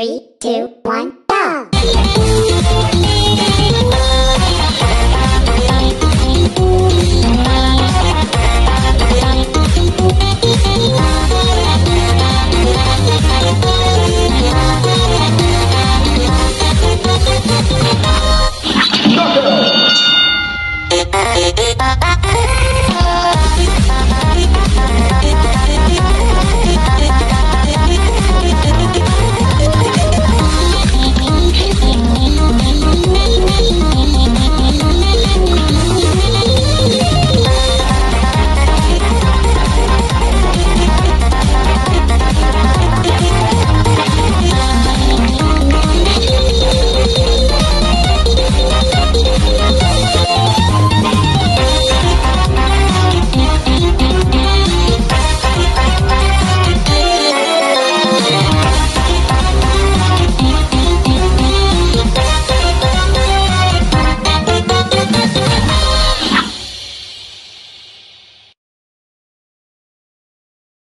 three, two, one, go! Knocker!